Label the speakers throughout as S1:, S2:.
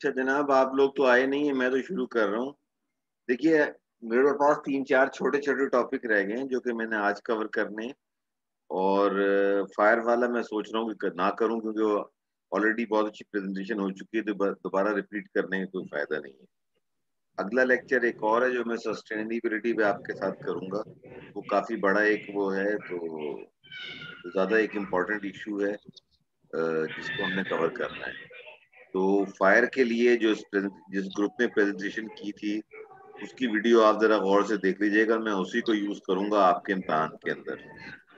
S1: अच्छा जनाब, आप लोग तो आए नहीं है, मैं तो शुरू कर रहा हूँ। देखिए, मेरे पास तीन चार छोटे छोटे टॉपिक रह गए हैं, जो कि मैंने आज कवर करने हैं। और फायर वाला मैं सोच रहा हूँ कि ना करूँ, क्योंकि ऑलरेडी बहुत अच्छी प्रेजेंटेशन हो चुकी है तो दोबारा रिपीट करने का कोई फ़ायदा नहीं है। अगला लेक्चर एक और है, जो मैं सस्टेनेबिलिटी पे आपके साथ करूँगा। वो काफ़ी बड़ा एक वो है तो ज़्यादा एक इम्पोर्टेंट इशू है जिसको हमने कवर करना है। तो फायर के लिए जो जिस ग्रुप ने प्रेजेंटेशन की थी उसकी वीडियो आप जरा गौर से देख लीजिएगा मैं उसी को यूज़ करूँगा आपके इम्तहान के अंदर।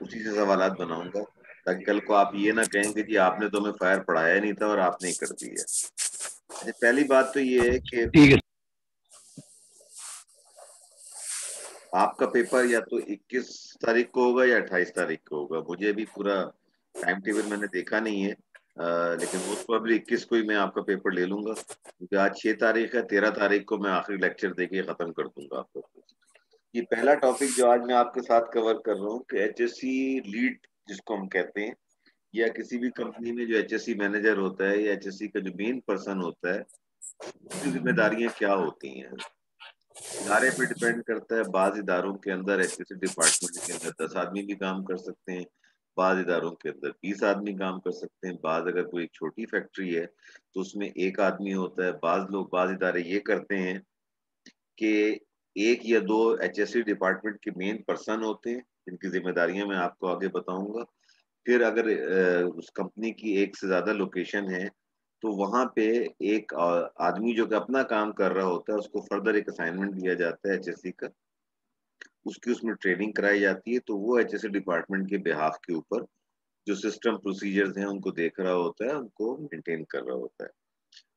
S1: उसी से सवाल बनाऊँगा ताकि कल को आप ये ना कहेंगे कि आपने तो हमें फायर पढ़ाया नहीं था और आपने ही कर दिया अच्छा पहली बात तो ये है कि आपका पेपर या तो 21 तारीख को होगा या 28 तारीख को होगा। मुझे अभी पूरा टाइम टेबल मैंने देखा नहीं है। आ, लेकिन मोस्ट प्रॉब्ली इक्कीस को ही मैं आपका पेपर ले लूँगा। क्योंकि आज छह तारीख है तेरह तारीख को मैं आखिरी लेक्चर देके खत्म कर दूँगा आपको। ये पहला टॉपिक जो आज मैं आपके साथ कवर कर रहा हूँ कि एच लीड जिसको हम कहते हैं या किसी भी कंपनी में जो एचएससी मैनेजर होता है या एचएससी का जो मेन पर्सन होता है उसकी जिम्मेदारियाँ क्या होती हैं? इदारे पे डिपेंड करता है बाज इदारों के अंदर एच डिपार्टमेंट के अंदर। दस आदमी भी काम कर सकते हैं। बाद इदारों के अंदर बीस आदमी काम कर सकते हैं, बाद अगर कोई छोटी फैक्ट्री है तो उसमें एक आदमी होता है। बाद लोग, बाद इदारे ये करते हैं कि एक या दो एच डिपार्टमेंट के मेन पर्सन होते हैं, जिनकी जिम्मेदारियाँ मैं आपको आगे बताऊँगा। फिर अगर उस कंपनी की एक से ज़्यादा लोकेशन है तो वहाँ पे एक आदमी जो कि अपना काम कर रहा होता है, उसको फर्दर एक असाइनमेंट दिया जाता है एचएससी का। उसकी उसमें ट्रेनिंग कराई जाती है तो वो एच डिपार्टमेंट के बिहाफ के ऊपर जो सिस्टम प्रोसीजर्स हैं, उनको देख रहा होता है, उनको मेंटेन कर रहा होता है।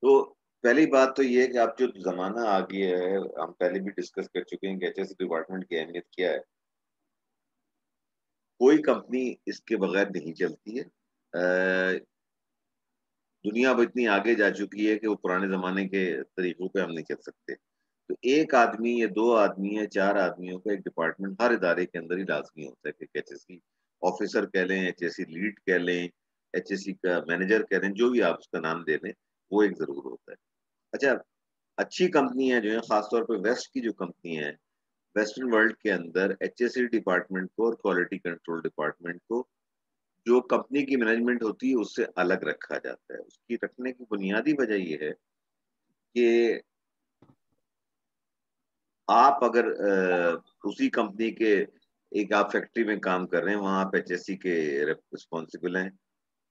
S1: तो पहली बात तो ये है कि आप जो जमाना आ गया है, हम पहले भी डिस्कस कर चुके हैं कि एच डिपार्टमेंट की अहमियत क्या है। कोई कंपनी इसके बगैर नहीं चलती है। दुनिया अब इतनी आगे जा चुकी है कि वो पुराने जमाने के तरीकों पे हम नहीं चल सकते। तो एक आदमी या दो आदमी या चार आदमियों का एक डिपार्टमेंट हर इदारे के अंदर ही लाजमी होता है कि एच ऑफिसर कह लें एच लीड कह लें एच का मैनेजर कह लें, जो भी आप उसका नाम दे लें, वो एक ज़रूर होता है। अच्छा अच्छी कंपनियाँ जो है, खासतौर पर वेस्ट की जो कंपनी है वेस्टर्न वर्ल्ड के अंदर एच एस सी डिपार्टमेंट को और क्वालिटी कंट्रोल डिपार्टमेंट को जो कंपनी की मैनेजमेंट होती है, उससे अलग रखा जाता है। उसकी रखने की बुनियादी वजह यह है कि आप अगर उसी कंपनी के, एक आप फैक्ट्री में काम कर रहे हैं, वहाँ आप एच के रिस्पॉन्सिबल हैं,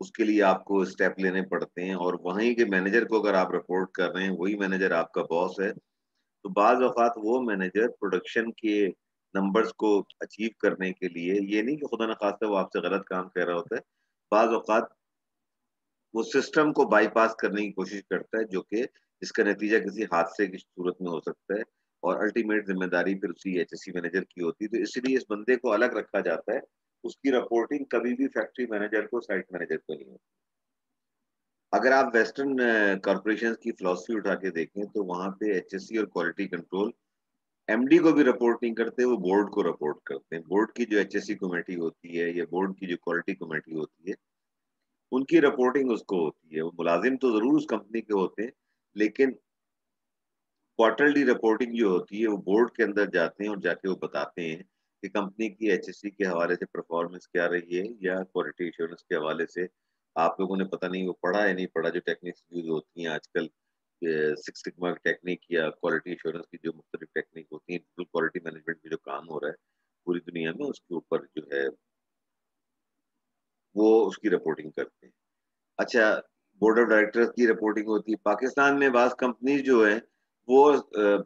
S1: उसके लिए आपको स्टेप लेने पड़ते हैं और वहीं के मैनेजर को अगर आप रिपोर्ट कर रहे हैं, वही मैनेजर आपका बॉस है तो बाज अवत वो मैनेजर प्रोडक्शन के नंबर्स को अचीव करने के लिए, ये नहीं कि खुदा न खासा वो आपसे गलत काम कर रहा होता है बाज अवत वो सिस्टम को बाईपास करने की कोशिश करता है, जो कि इसका नतीजा किसी हादसे की सूरत में हो सकता है। और अल्टीमेट ज़िम्मेदारी फिर उसी एच मैनेजर की होती है। तो इसलिए इस बंदे को अलग रखा जाता है। उसकी रिपोर्टिंग कभी भी फैक्ट्री मैनेजर को साइट मैनेजर को नहीं होती। अगर आप वेस्टर्न कॉरपोरेशन की फिलोसफी उठा के देखें तो वहाँ पे एचएससी और क्वालिटी कंट्रोल एमडी को भी रिपोर्ट नहीं करते, वो बोर्ड को रिपोर्ट करते हैं। बोर्ड की जो एचएससी कमेटी होती है या बोर्ड की जो क्वालिटी कमेटी होती है, उनकी रिपोर्टिंग उसको होती है। वो मुलाजिम तो ज़रूर उस कंपनी के होते हैं, लेकिन क्वार्टरली रिपोर्टिंग जो होती है, वो बोर्ड के अंदर जाते हैं और जाके वो बताते हैं कि कंपनी की एचएससी के हवाले से परफॉर्मेंस क्या रही है या क्वालिटी इंश्योरेंस के हवाले से आप लोगों ने पता नहीं वो पढ़ा है नहीं पढ़ा जो टेक्निक्स यूज़ होती हैं आजकल सिक्स सिग्मा टेक्निक या क्वालिटी इंश्योरेंस की जो मुख्तलिफ़ टेक्निक होती हैं क्वालिटी मैनेजमेंट में जो काम हो रहा है पूरी दुनिया में उसके ऊपर जो है वो उसकी रिपोर्टिंग करते हैं। अच्छा बोर्ड ऑफ़ डायरेक्टर्स की रिपोर्टिंग होती है। पाकिस्तान में बाज कंपनी जो है वो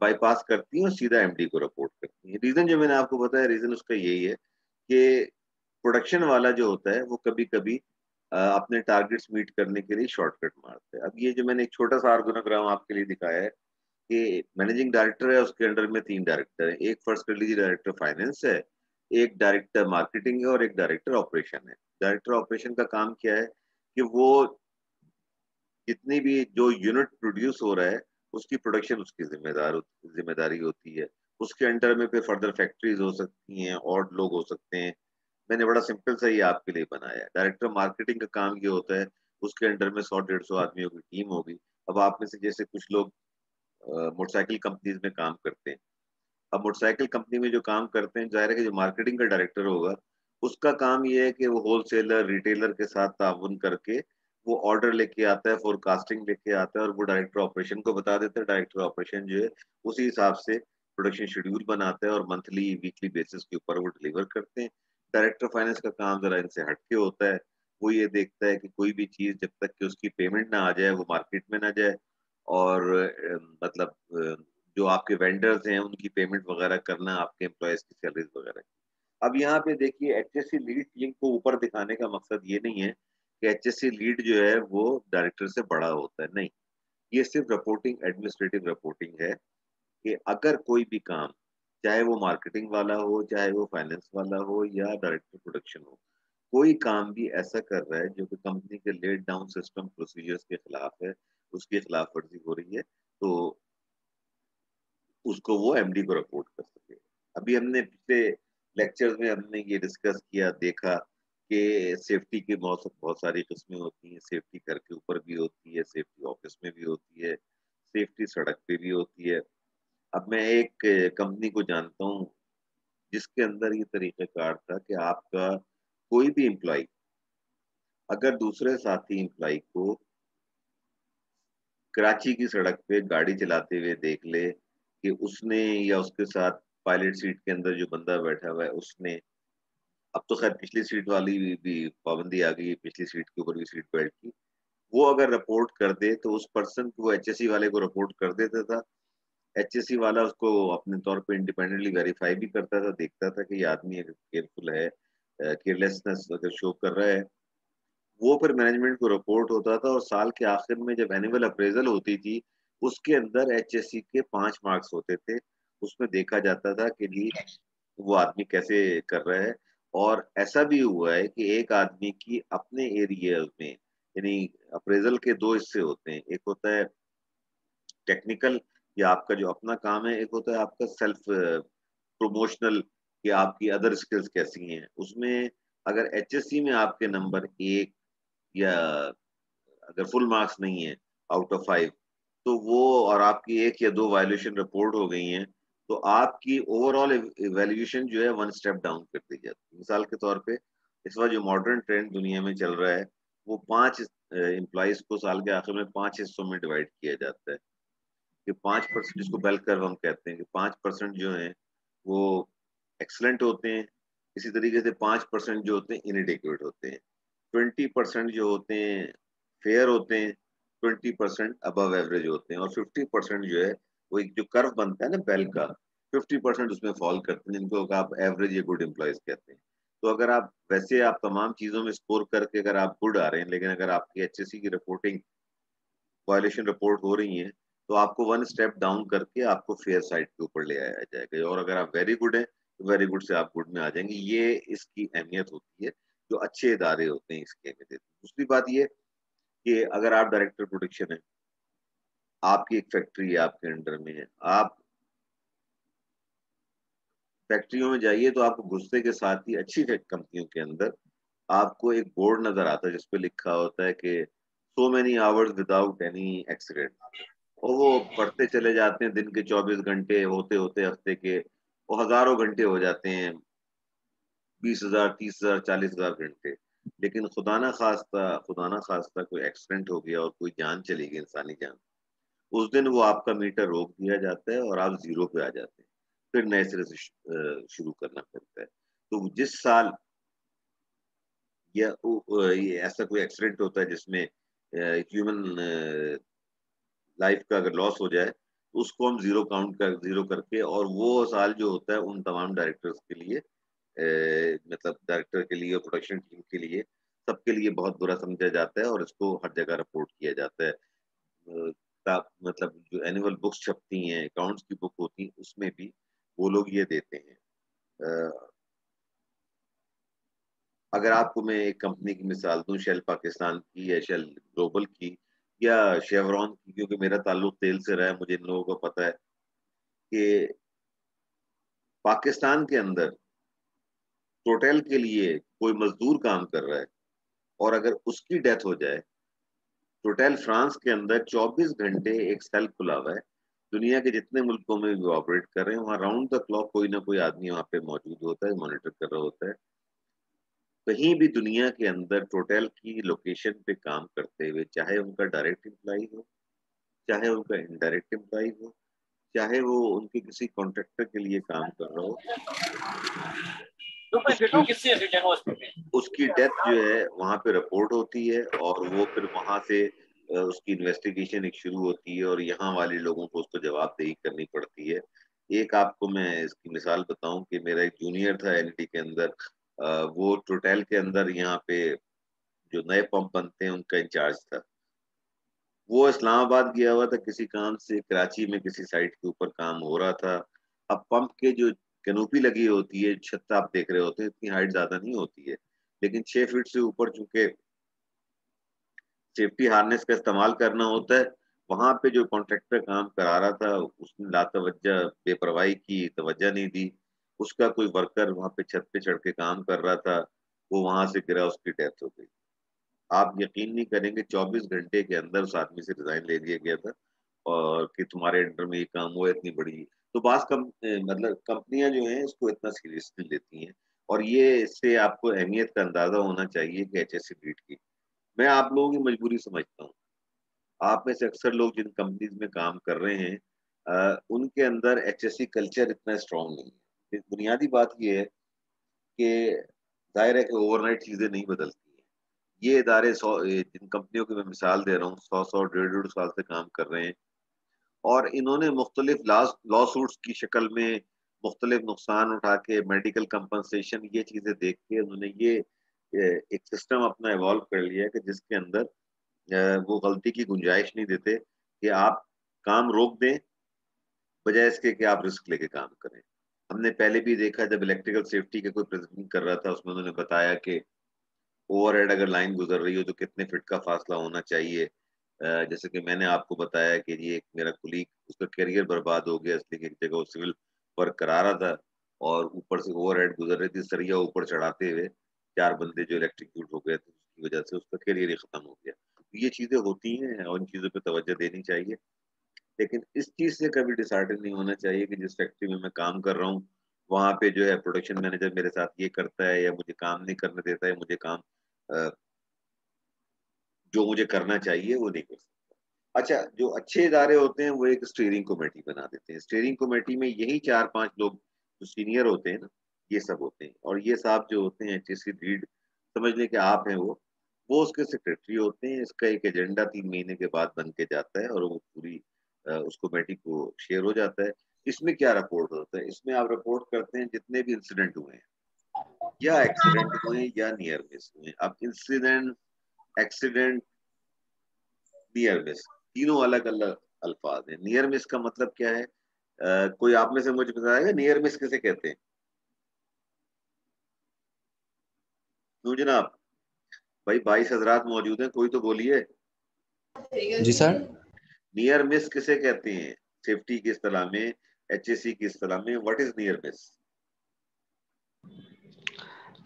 S1: बाईपास करती हैं और सीधा एमडी को रिपोर्ट करती हैं। रीजन जो मैंने आपको बताया रीजन उसका यही है कि प्रोडक्शन वाला जो होता है, वो कभी कभी अपने टारगेट्स मीट करने के लिए शॉर्टकट मारते हैं। अब ये जो मैंने एक छोटा सा आर्गोनोग्राम आपके लिए दिखाया है कि मैनेजिंग डायरेक्टर है, उसके अंडर में तीन डायरेक्टर है। एक फ़र्स्ट कर लीजिए डायरेक्टर फाइनेंस है, एक डायरेक्टर मार्केटिंग है और एक डायरेक्टर ऑपरेशन है। डायरेक्टर ऑपरेशन का काम क्या है कि वो जितनी भी जो यूनिट प्रोड्यूस हो रहा है उसकी प्रोडक्शन उसकी जिम्मेदार, ज़िम्मेदारी होती है। उसके अंडर में फिर फर्दर फैक्ट्रीज हो सकती हैं, और लोग हो सकते हैं। मैंने बड़ा सिंपल सा ही आपके लिए बनाया है। डायरेक्टर मार्केटिंग का काम ये होता है, उसके अंडर में सौ, डेढ़ सौ आदमियों की टीम होगी। अब आप में से जैसे कुछ लोग मोटरसाइकिल कंपनीज़ में काम करते हैं। अब मोटरसाइकिल कंपनी में जो काम करते हैं, ज़ाहिर है कि जो मार्केटिंग का डायरेक्टर होगा, उसका काम ये है कि वो होलसेलर रिटेलर के साथ ताउन करके वो ऑर्डर लेके आता है फोरकास्टिंग लेके आता है और वो डायरेक्टर ऑपरेशन को बता देता है। डायरेक्टर ऑपरेशन जो है, उसी हिसाब से प्रोडक्शन शेड्यूल बनाता है और मंथली वीकली बेसिस के ऊपर वो डिलीवर करते हैं। डायरेक्टर फाइनेंस का काम जरा इनसे हटके होता है। वो ये देखता है कि कोई भी चीज़ जब तक कि उसकी पेमेंट ना आ जाए, वो मार्केट में ना जाए और मतलब जो आपके वेंडर्स हैं, उनकी पेमेंट वगैरह करना, आपके एम्प्लॉयज़ की सैलरीज वगैरह अब यहाँ पे देखिए एच लीड टीम को ऊपर दिखाने का मकसद ये नहीं है एच एस सी लीड जो है वो डायरेक्टर से बड़ा होता है। नहीं, ये सिर्फ़ रिपोर्टिंग एडमिनिस्ट्रेटिव रिपोर्टिंग है कि अगर कोई भी काम, चाहे वो मार्केटिंग वाला हो, चाहे वो फाइनेंस वाला हो या डायरेक्टर प्रोडक्शन हो, कोई काम भी ऐसा कर रहा है जो कि कंपनी के लेट डाउन सिस्टम प्रोसीजर्स के खिलाफ है, उसकी खिलाफ वर्जी हो रही है तो उसको वो एमडी को रिपोर्ट कर सके। अभी हमने पिछले लेक्चर्स में हमने ये डिस्कस किया, देखा कि सेफ्टी की बहुत बहुत सारी किस्में होती हैं। सेफ्टी घर के ऊपर भी होती है सेफ्टी ऑफ़िस में भी होती है सेफ्टी सड़क पे भी होती है। अब मैं एक कंपनी को जानता हूँ, जिसके अंदर ये तरीक़ाकार था कि आपका कोई भी एम्प्लॉय अगर दूसरे साथी एम्प्लॉय को कराची की सड़क पे गाड़ी चलाते हुए देख ले कि उसने या उसके साथ पायलट सीट के अंदर जो बंदा बैठा हुआ है, उसने अब तो खैर पिछली सीट वाली भी, भी पाबंदी आ गई पिछली सीट के ऊपर भी सीट बेल्ट की वो अगर रिपोर्ट कर दे तो उस पर्सन को एचएससी वाले को रिपोर्ट कर देता था। एचएससी वाला उसको अपने तौर पे इंडिपेंडेंटली वेरीफाई भी करता था देखता था कि ये आदमी अगर केयरफुल है केयरलेसनेस अगर शो कर रहा है। वो फिर मैनेजमेंट को रिपोर्ट होता था और साल के आखिर में जब एनुअल अप्रेजल होती थी उसके अंदर एचएससी के पाँच मार्क्स होते थे। उसमें देखा जाता था कि जी वो आदमी कैसे कर रहा है। और ऐसा भी हुआ है कि एक आदमी की अपने एरिया में, यानी अप्रेजल के दो हिस्से होते हैं। एक होता है टेक्निकल या आपका जो अपना काम है, एक होता है आपका सेल्फ प्रमोशनल, कि आपकी अदर स्किल्स कैसी हैं। उसमें अगर एचएससी में आपके नंबर एक या अगर फुल मार्क्स नहीं है, आउट ऑफ़ फाइव तो वो और आपकी एक या दो वायलेशन रिपोर्ट हो गई हैं तो आपकी ओवरऑल इवेल्यूएशन जो है वन स्टेप डाउन कर दी जाती है। मिसाल के तौर पे, इस बार जो मॉडर्न ट्रेंड दुनिया में चल रहा है, वो पाँच एम्प्लॉज को साल के आखिर में पाँच हिस्सों में डिवाइड किया जाता है। कि पाँच परसेंट जिसको बेल हम कहते हैं, कि पाँच परसेंट जो है, वो एक्सलेंट होते हैं, इसी तरीके से पाँच परसेंट जो होते हैं इनडिकेट होते हैं। ट्वेंटी परसेंट जो होते हैं फेयर होते हैं, ट्वेंटी परसेंट अबव एवरेज होते हैं। और फिफ्टी परसेंट जो है वो एक जो कर्व बनता है ना बेल का फिफ्टी परसेंट उसमें फॉल करते हैं, जिनको आप एवरेज या गुड एम्प्लॉयज़ कहते हैं। तो अगर आप, वैसे आप तमाम चीज़ों में स्कोर करके अगर आप गुड आ रहे हैं, लेकिन अगर आपकी एच की रिपोर्टिंग वायलेशन रिपोर्ट हो रही है तो आपको वन स्टेप डाउन करके आपको फेयर साइड के ऊपर ले आया जाएगा। और अगर आप वेरी गुड है तो वेरी गुड से आप गुड में आ जाएँगे। ये इसकी अहमियत होती है, जो अच्छे इदारे होते हैं इसकी अहमियत दूसरी बात ये कि अगर आप डायरेक्टर प्रोडक्शन है आपकी एक फैक्ट्री है आपके अंडर में आप फैक्ट्रियों में जाइए तो आपको घुसते के साथ ही अच्छी कंपनियों के अंदर आपको एक बोर्ड नज़र आता है जिसपे लिखा होता है कि so many hours without any accident और वो पढ़ते चले जाते हैं दिन के 24 घंटे, होते होते हफ़्ते के, वो हज़ारों घंटे हो जाते हैं। बीस हज़ार, तीस हज़ार, चालीस हज़ार घंटे। लेकिन खुदा ना खास्ता, खुदा ना खास्ता कोई एक्सीडेंट हो गया और कोई जान चली गई, इंसानी जान। उस दिन वो आपका मीटर रोक दिया जाता है और आप ज़ीरो पे आ जाते हैं। फिर नए सिरे से शुरू करना पड़ता है। तो जिस साल या ऐसा कोई एक्सीडेंट होता है जिसमें ह्यूमन लाइफ का अगर लॉस हो जाए तो उसको हम ज़ीरो काउंट कर ज़ीरो करके और वो साल जो होता है उन तमाम डायरेक्टर्स के लिए ए, मतलब डायरेक्टर के लिए प्रोडक्शन टीम के लिए सबके लिए बहुत बुरा समझा जाता है और इसको हर जगह रिपोर्ट किया जाता है। मतलब जो एनुअल बुक्स छपती हैं अकाउंट्स की बुक होती है, उसमें भी वो लोग ये देते हैं। अगर आपको मैं एक कंपनी की मिसाल दूँ शेल पाकिस्तान की या शेल ग्लोबल की या शेवरॉन की, क्योंकि मेरा ताल्लुक तेल से रहा है, मुझे इन लोगों को पता है कि पाकिस्तान के अंदर टोटल के लिए कोई मजदूर काम कर रहा है और अगर उसकी डेथ हो जाए टोटल फ्रांस के अंदर 24 घंटे एक सेल खुला हुआ है। दुनिया के जितने मुल्कों में भी ऑपरेट कर रहे हैं, वहाँ राउंड द क्लॉक कोई ना कोई आदमी वहाँ पे मौजूद होता है मॉनिटर कर रहा होता है। कहीं भी दुनिया के अंदर टोटल की लोकेशन पे काम करते हुए, चाहे उनका डायरेक्ट एम्प्लाई हो, चाहे उनका इनडायरेक्ट एम्प्लाई हो, चाहे वो उनके किसी कॉन्ट्रेक्टर के लिए काम कर रहा हो उसकी डेथ जो है वहाँ पे रिपोर्ट होती है और वो फिर वहाँ से उसकी इन्वेस्टिगेशन एक शुरू होती है और यहाँ वाले लोगों को उसको जवाबदेही करनी पड़ती है। एक आपको मैं इसकी मिसाल बताऊँ कि मेरा एक जूनियर था एन के अंदर वो टोटेल के अंदर यहाँ पे जो नए पंप बनते हैं उनका इंचार्ज था। वो इस्लामाबाद गया हुआ था किसी काम से कराची में किसी साइट के ऊपर काम हो रहा था। अब पंप के जो कैनोपी लगी होती है छत आप देख रहे होते हैं, इतनी हाइट ज़्यादा नहीं होती है। लेकिन छह फीट से ऊपर चूँकि सेफ्टी हार्नेस का इस्तेमाल करना होता है, वहाँ पे जो कॉन्ट्रेक्टर काम करा रहा था, उसने लातवज्जा, बेपरवाही की, तवज्जा नहीं दी। उसका कोई वर्कर वहाँ पे छत पे चढ़ के काम कर रहा था, वो वहाँ से गिरा, उसकी डेथ हो गई। आप यकीन नहीं करेंगे 24 घंटे के अंदर उस आदमी से रिजाइन ले लिया गया था, और कि तुम्हारे अंडर में ये काम हुआ, इतनी बड़ी तो बास कम मतलब कंपनियाँ जो हैं इसको इतना सीरियस नहीं लेती हैं। और ये इससे आपको अहमियत का अंदाज़ा होना चाहिए कि एच एस की। मैं आप लोगों की मजबूरी समझता हूँ। आप में से अक्सर लोग जिन कंपनीज़ में काम कर रहे हैं आ, उनके अंदर एच कल्चर इतना स्ट्रांग नहीं है। बुनियादी बात यह है कि ज़ाहिर है कि ओवरनाइट चीज़ें नहीं बदलती हैं। ये इदारे सौ जिन कंपनियों की मैं मिसाल दे रहा हूँ सौ सौ डेढ़ डेढ़ साल से काम कर रहे हैं और इन्होंने मुख्तलिफ़ लॉ सूट्स की शक्ल में मुख्तलिफ़ नुकसान उठा के मेडिकल कंपनसेशन ये चीज़ें देख के उन्होंने ये एक सिस्टम अपना इवॉल्व कर लिया कि जिसके अंदर वो गलती की गुंजाइश नहीं देते कि आप काम रोक दें, बजाय इसके कि आप रिस्क लेके काम करें। हमने पहले भी देखा जब इलेक्ट्रिकल सेफ्टी का कोई प्रेजेंट कर रहा था, उसमें उन्होंने बताया कि ओवर अगर लाइन गुजर रही हो तो कितने फिट का फासला होना चाहिए। जैसे कि मैंने आपको बताया कि ये एक मेरा कुलीग उसका करियर बर्बाद हो गया, इसलिए एक जगह सिविल वर्क करा रहा था और ऊपर से ओवर गुजर रही थी, सरिया ऊपर चढ़ाते हुए चार बंदे जो इलेक्ट्रिक्यूट हो गए थे, उसकी वजह से उसका करियर ही खत्म हो गया। तो ये चीज़ें होती हैं और इन चीज़ों पर तवज्जो देनी चाहिए। लेकिन इस चीज़ से कभी डिसाइडेड नहीं होना चाहिए कि जिस फैक्ट्री में मैं काम कर रहा हूँ, वहाँ पे जो है प्रोडक्शन मैनेजर मेरे साथ ये करता है या मुझे काम नहीं करने देता है, मुझे काम जो मुझे करना चाहिए, वो नहीं कर सकता। अच्छा जो अच्छे इदारे होते हैं, वो एक स्टेयरिंग कमेटी बना देते हैं। स्टेयरिंग कमेटी में यही चार पाँच लोग जो सीनियर होते हैं ना, ये सब होते हैं। और ये साहब जो होते हैं एच रीड समझ लें कि आप हैं वो वो उसके सेक्रेटरी होते हैं। इसका एक एजेंडा तीन महीने के बाद बन के जाता है और वो पूरी उस कमेटी को शेयर हो जाता है। इसमें क्या रिपोर्ट होता है? इसमें आप रिपोर्ट करते हैं, जितने भी इंसिडेंट हुए हैं। या एक्सीडेंट हुए या नियर मिस हुए अब इंसिडेंट एक्सीडेंट नियर मिस तीनों अलग अलग अल्फाज हैं। नियर मिस का मतलब क्या है? आ, कोई आप में से मुझे बताएगा? नियर मिस किसे कहते हैं? क्यों जनाब? भाई बाईस हजरात मौजूद हैं कोई तो बोलिए।
S2: जी सर।
S1: नियर मिस किसे कहते हैं? सेफ्टी की इस्तला में? एच की इस्तला में? What is near miss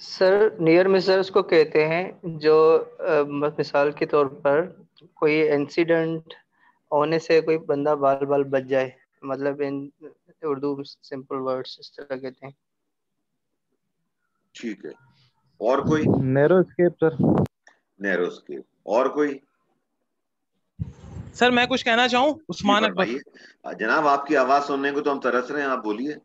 S2: sir near misses को कहते हैं जो आ, मिसाल के तौर पर कोई इंसिडेंट होने से कोई बंदा बाल बाल बच जाए मतलब इन उर्दू सिंपल वर्ड्स इस तरह कहते हैं।
S1: ठीक है। और कोई?
S3: Narrow escape sir
S1: narrow escape और कोई?
S3: सर मैं कुछ कहना चाहूँ? उस्मान
S1: अकबर। जनाब आपकी आवाज़ सुनने को तो हम तरस रहे हैं आप बोलिए।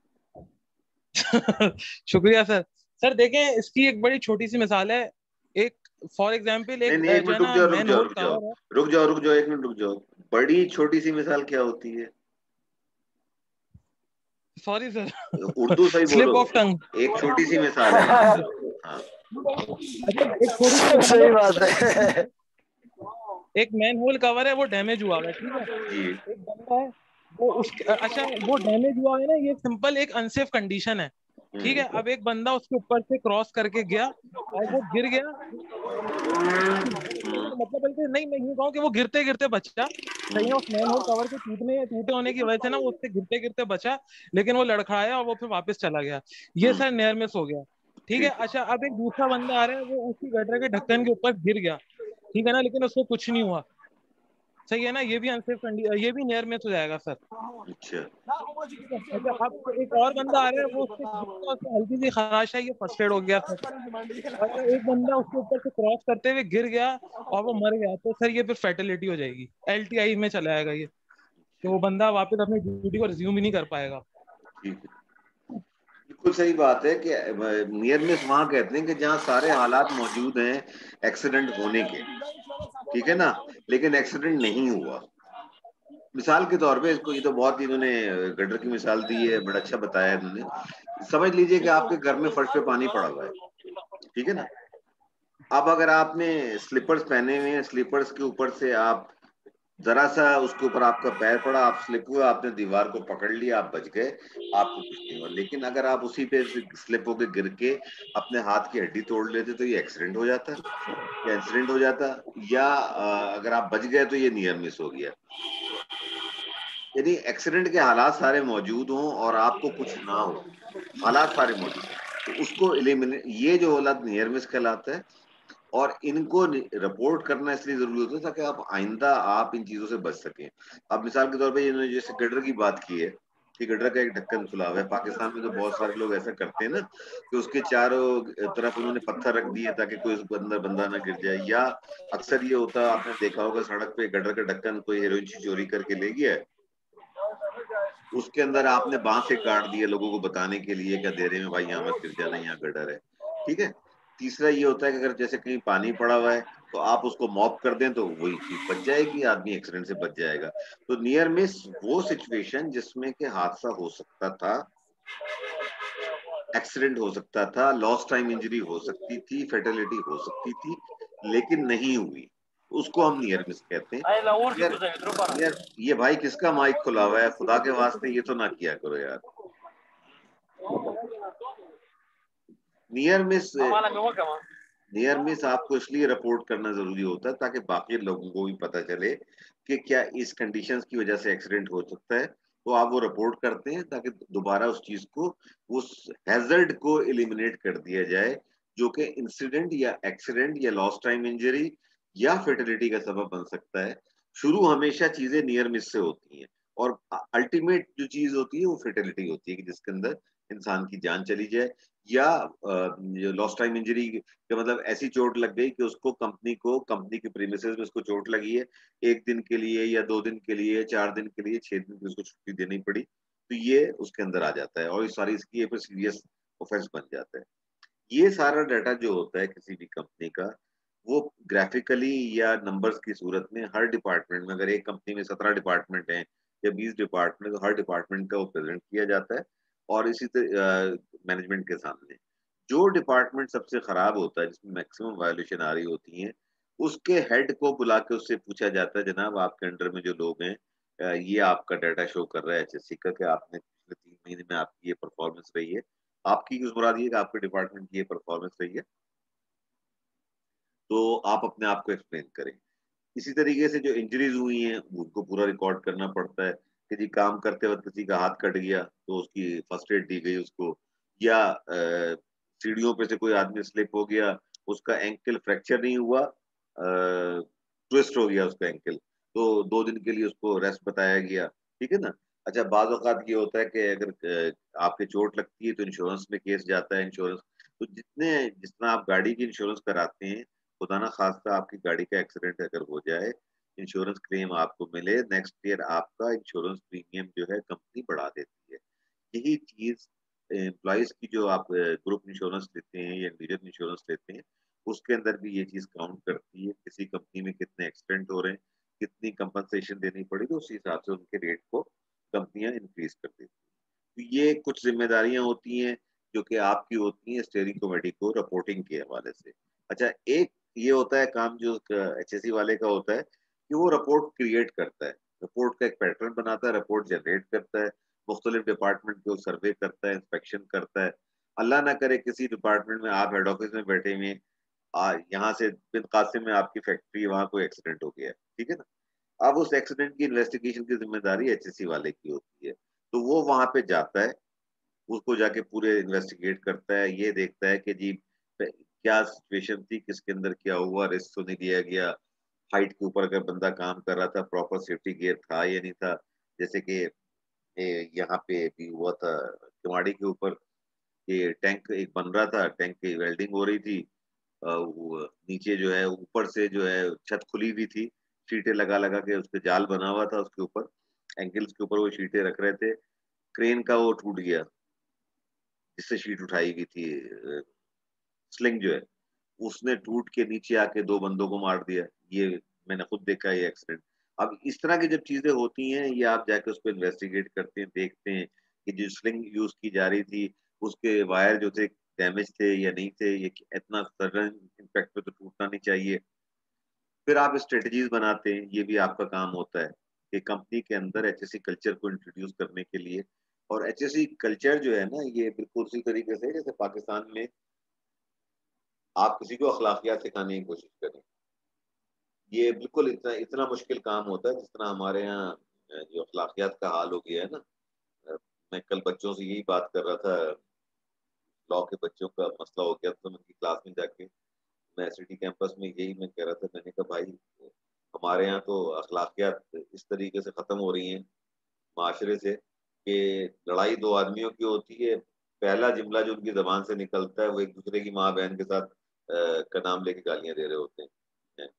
S3: शुक्रिया सर सर देखें इसकी एक बड़ी छोटी सी मिसाल है। एक फॉर एग्ज़ाम्पल एक, रुक जाओ रुक
S1: जाओ रुक जाओ रुक जाओ रुक जाओ एक मिनट रुक जाओ। बड़ी छोटी सी मिसाल क्या होती है?
S3: सॉरी सर
S1: उर्दू सही बोलो। ऑफ़ टंग एक छोटी सी मिसाल है। हाँ।
S2: सही बात है।
S3: एक मैन होल कवर है वो डैमेज हुआ है ठीक है? एक बंदा है वो उस अच्छा वो डैमेज हुआ है ना ये सिंपल एक अनसेफ कंडीशन है। ठीक है हम्म। अब एक बंदा उसके ऊपर से क्रॉस करके गया और वो गिर गया। मतलब बल्कि नहीं मैं यूँ कहूँ कि वो गिरते गिरते बचा। सही है उस मैन होल कवर के टूटने टूटे होने की वजह से ना वो उससे गिरते गिरते बचा लेकिन वो लड़खड़ाया और वो फिर वापस चला गया। ये। सर नेयर मिस हो गया। ठीक है अच्छा अब एक दूसरा बंदा आ रहा है वो उसी गटर के ढक्कन के ऊपर गिर गया। ठीक है ना लेकिन उसको कुछ नहीं हुआ। सही है ना? ये भी अनसेफ ये भी नियर मिस हो जाएगा सर
S1: अच्छा।
S3: अब एक और बंदा आ रहा है वो उसके हल्की सी खराश है ये फ़र्स्ट एड हो गया सर एक बंदा उसके ऊपर से क्रॉस करते हुए गिर गया और वो मर गया तो सर ये फिर फैटिलिटी हो जाएगी। एलटीआई में चला जाएगा ये। तो वो बंदा वापस अपनी ड्यूटी को रिज्यूम ही नहीं कर पाएगा।
S1: बिल्कुल सही बात है कि नियर मिस वहाँ कहते हैं कि जहाँ सारे हालात मौजूद हैं एक्सीडेंट होने के। ठीक है ना? लेकिन एक्सीडेंट नहीं हुआ। मिसाल के तौर पे इसको ये तो बहुत ही इन्होंने गडर की मिसाल दी है, बड़ा अच्छा बताया इन्होंने। समझ लीजिए कि आपके घर में फर्श पे पानी पड़ा हुआ है। ठीक है ना? अब अगर आपने स्लीपर्स पहने हुए हैं स्लीपर्स के ऊपर से आप जरा सा उसके ऊपर आपका पैर पड़ा, आप स्लिप हुए, आपने दीवार को पकड़ लिया, आप बच गए, आपको कुछ नहीं हुआ। लेकिन अगर आप उसी पे स्लिप होकर गिर के अपने हाथ की हड्डी तोड़ लेते तो ये एक्सीडेंट हो जाता। या इंसिडेंट हो जाता। या अगर आप बच गए तो ये नियर मिस हो गया। यानी एक्सीडेंट के हालात सारे मौजूद हों और आपको कुछ ना हो। हालात सारे मौजूद तो उसको एलिमिनेट ये जो हालात नियर मिस कहलाता है और इनको रिपोर्ट करना इसलिए ज़रूरी होता है ताकि आप आइंदा आप इन चीज़ों से बच सकें। अब मिसाल के तौर पर इन्होंने जैसे गडर की बात की है कि गटर का एक ढक्कन खुला हुआ है। पाकिस्तान में तो बहुत सारे लोग ऐसा करते हैं ना कि उसके चारों तरफ़ उन्होंने पत्थर रख दिए ताकि कोई उसके अंदर बंदा ना गिर जाए। या अक्सर ये होता है, आपने देखा होगा सड़क पे गडर का ढक्कन कोई हेरोइन चोरी करके ले गया है। उसके अंदर आपने बाँस से काट दिया लोगों को बताने के लिए, क्या दे रहे हैं, भाई यहाँ मत गिर जाना, यहाँ गडर है। ठीक है? तीसरा ये होता है कि अगर जैसे कहीं पानी पड़ा हुआ है तो आप उसको मॉप कर दें तो वही चीज़ बच जाएगी आदमी एक्सीडेंट से बच जाएगा। तो नियर मिस वो सिचुएशन जिसमें कि हादसा हो सकता था एक्सीडेंट हो सकता था लॉस टाइम इंजरी हो सकती थी फेटलिटी हो सकती थी लेकिन नहीं हुई। उसको हम नियर मिस कहते हैं। यार, यार ये भाई किसका माइक खुला हुआ है? खुदा के वास्ते ये तो ना किया करो यार। नियर मिस नियर मिस आपको इसलिए रिपोर्ट करना ज़रूरी होता है ताकि बाकी लोगों को भी पता चले कि क्या इस कंडीशंस की वजह से एक्सीडेंट हो सकता है। तो आप वो रिपोर्ट करते हैं ताकि दोबारा उस चीज़ को उस हैजर्ड को एलिमिनेट कर दिया जाए जो कि इंसिडेंट या एक्सीडेंट या लॉस टाइम इंजरी या फर्टिलिटी का सबब बन सकता है। शुरू हमेशा चीज़ें नियर मिस से होती हैं और अल्टीमेट जो चीज़ होती है वो फर्टिलिटी होती है कि जिसके अंदर इंसान की जान चली जाए। या लॉस्ट टाइम इंजरी का मतलब ऐसी चोट लग गई कि उसको कंपनी को कंपनी के प्रीमिस में उसको चोट लगी है, एक दिन के लिए या दो दिन के लिए, चार दिन के लिए, छह दिन की उसको छुट्टी देनी पड़ी तो ये उसके अंदर आ जाता है और ये सारी इसकी ये सीरियस ऑफेंस बन जाता है। ये सारा डाटा जो होता है किसी भी कंपनी का, वो ग्राफिकली या नंबर्स की सूरत में हर डिपार्टमेंट में, अगर एक कंपनी में सत्रह डिपार्टमेंट हैं या बीस डिपार्टमेंट तो हर डिपार्टमेंट का वो प्रेजेंट किया जाता है। और इसी तरह मैनेजमेंट के सामने। जो डिपार्टमेंट सबसे खराब होता है, जिसमें मैक्सिमम वायोलेशन आ रही होती हैं, उसके हेड को बुला के उससे पूछा जाता है, जनाब, आपके अंडर में जो लोग हैं ये आपका डाटा शो कर रहा है एच का कि आपने पिछले तीन महीने में आपकी ये परफॉर्मेंस रही है। आपकी किस मुराद ये आपके डिपार्टमेंट की ये परफॉर्मेंस रही है? तो आप अपने आप को एक्सप्लेन करें। इसी तरीके से जो इंजरीज हुई हैं, उनको पूरा रिकॉर्ड करना पड़ता है। कि जी काम करते वक्त किसी का हाथ कट गया तो उसकी फ़र्स्ट एड दी गई उसको, या सीढ़ियों पे से कोई आदमी स्लिप हो गया, उसका एंकल फ्रैक्चर नहीं हुआ ट्विस्ट हो गया उसका एंकल तो दो दिन के लिए उसको रेस्ट बताया गया, ठीक है ना? अच्छा बाज अवत ये होता है कि अगर आपके चोट लगती है तो इंश्योरेंस में केस जाता है इंश्योरेंस तो जितने, जितना आप गाड़ी की इंश्योरेंस कराते हैं, खुदा ना आपकी गाड़ी का एक्सीडेंट अगर हो जाए इंश्योरेंस क्लेम आपको मिले नेक्स्ट ईयर आपका इंश्योरेंस प्रीमियम जो है कंपनी बढ़ा देती है। यही चीज़ एम्प्लॉयज़ की जो आप ग्रुप इंश्योरेंस लेते हैं या इंडिविजुअल इंश्योरेंस लेते हैं, उसके अंदर भी ये चीज़ काउंट करती है, किसी कंपनी में कितने एक्सीडेंट हो रहे हैं, कितनी कंपनसेशन देनी पड़ेगी उस हिसाब से उनके रेट को कंपनियाँ इंक्रीज कर देती हैं। तो ये कुछ जिम्मेदारियाँ होती हैं, जो कि आपकी होती हैं स्टेयरिंग कमेटी को रिपोर्टिंग के हवाले से। अच्छा एक ये होता है काम जो एच वाले का होता है कि वो रिपोर्ट क्रिएट करता है। रिपोर्ट का एक पैटर्न बनाता है रिपोर्ट जनरेट करता है। मुख्तलिफ़ डिपार्टमेंट को सर्वे करता है इंस्पेक्शन करता है। अल्लाह ना करे किसी डिपार्टमेंट में आप हेड ऑफ़िस में बैठे हुए यहाँ से बिन कासिम में आपकी फैक्ट्री वहाँ कोई एक्सीडेंट हो गया ठीक है ना? अब उस एक्सीडेंट की इन्वेस्टिगेशन की ज़िम्मेदारी एच वाले की होती है। तो वो वहाँ पे जाता है, उसको जाके पूरे इन्वेस्टिगेट करता है, ये देखता है कि जी, क्या सिचुएशन थी, किसके अंदर क्या हुआ रिस्क तो नहीं दिया गया हाइट के ऊपर अगर बंदा काम कर रहा था प्रॉपर सेफ्टी गियर था या नहीं था, जैसे कि यहाँ पे भी हुआ था किवाड़ी के ऊपर, ये टैंक एक बन रहा था टैंक की वेल्डिंग हो रही थी नीचे जो है, ऊपर से जो है, छत खुली हुई थी, शीटें लगा लगा के उसके जाल बना हुआ था उसके ऊपर एंगल्स के ऊपर वो शीटें रख रहे थे क्रेन का वो टूट गया, जिससे शीट उठाई गई थी स्लिंग जो है। उसने टूट के नीचे आके दो बंदों को मार दिया। ये मैंने खुद देखा ये एक्सीडेंट अब इस तरह की जब चीज़ें होती हैं, ये आप जाके उसको इन्वेस्टिगेट करते हैं, देखते हैं कि जो स्लिंग यूज़ की जा रही थी, उसके वायर जो थे डैमेज थे या नहीं थे, ये इतना सडन इम्पैक्ट पे तो टूटना नहीं चाहिए। फिर आप स्ट्रेटजीज बनाते हैं, ये भी आपका काम होता है कि कंपनी के अंदर एचएससी कल्चर को इंट्रोड्यूस करने के लिए। और एचएससी कल्चर जो है ना, ये बिल्कुल उसी तरीके से जैसे पाकिस्तान में आप किसी को अखलाकियात सिखाने की कोशिश करें। ये बिल्कुल इतना इतना मुश्किल काम होता है जिस तरह हमारे यहाँ जो अखलाकियात का हाल हो गया है ना। मैं कल बच्चों से यही बात कर रहा था। लॉ के बच्चों का मसला हो गया तो उनकी क्लास में जाके, मैं सिटी कैंपस में यही मैं कह रहा था। मैंने कहा, भाई, हमारे यहाँ तो अखलाकियात इस तरीके से ख़त्म हो रही हैं माशरे से कि लड़ाई दो आदमियों की होती है। पहला जुमला जो उनकी जबान से निकलता है, वो एक दूसरे की माँ बहन के साथ का नाम लेके गालियाँ दे रहे होते हैं।